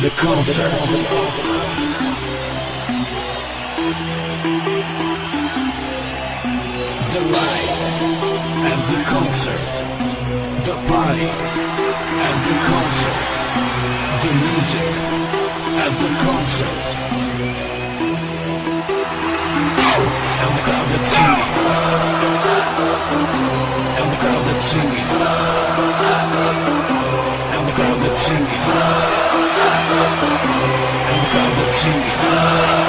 The concert. the light and the concert, the party and the concert, the music and the concert. And the crowd that sings, and the crowd that sings, and the crowd that sings. shoes.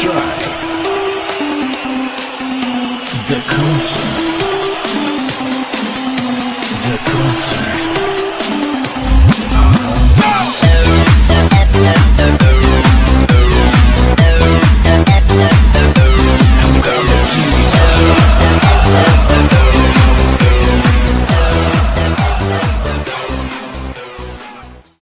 track. The concert. The concert.